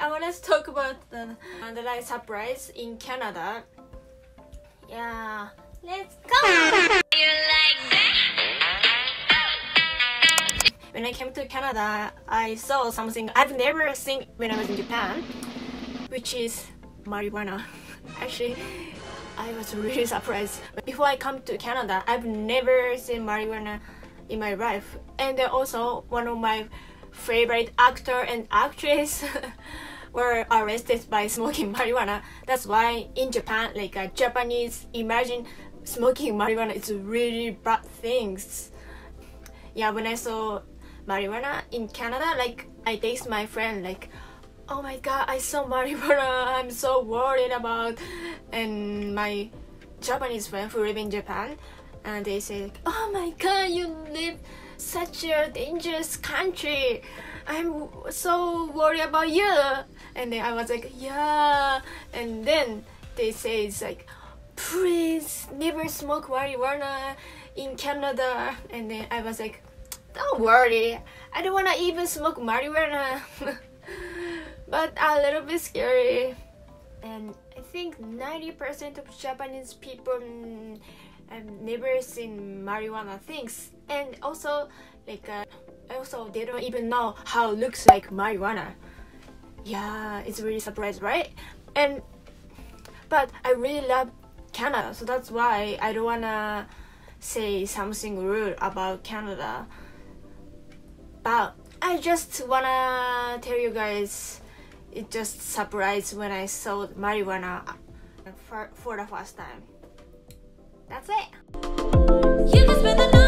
let's talk about the uh, the like surprise in Canada. Yeah, let's go. When I came to Canada, I saw something I've never seen when I was in Japan, which is marijuana. Actually, I was really surprised. Before I come to Canada, I've never seen marijuana in my life. And also, one of my favorite actor and actress were arrested by smoking marijuana. That's why in Japan, like a Japanese, imagine smoking marijuana is really bad things. Yeah, when I saw marijuana in Canada, like I text my friend like, oh my god, I saw marijuana. I'm so worried about, and my Japanese friend who live in Japan, and they say, oh my god, you live such a dangerous country. I'm so worried about you. And then I was like, yeah. And then they say it's like, please never smoke marijuana in Canada. And then I was like, don't worry, I don't wanna even smoke marijuana. but a little bit scary. And I think 90% of Japanese people have never seen marijuana things. And also, like, uh, also they don't even know how it looks like marijuana. Yeah, it's really surprised, right? And but I really love Canada, so that's why I don't wanna say something rude about Canada but I just wanna tell you guys it just surprised when I saw marijuana for, for the first time. That's it.